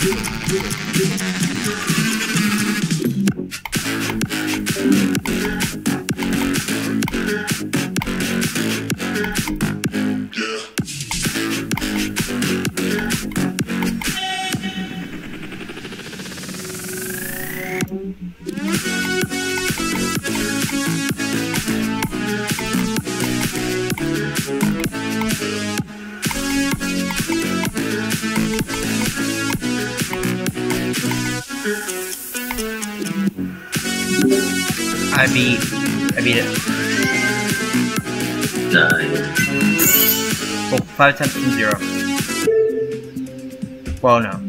Yeah. I beat. I beat it. Nine. Well, oh, five attempts from zero. Well, no.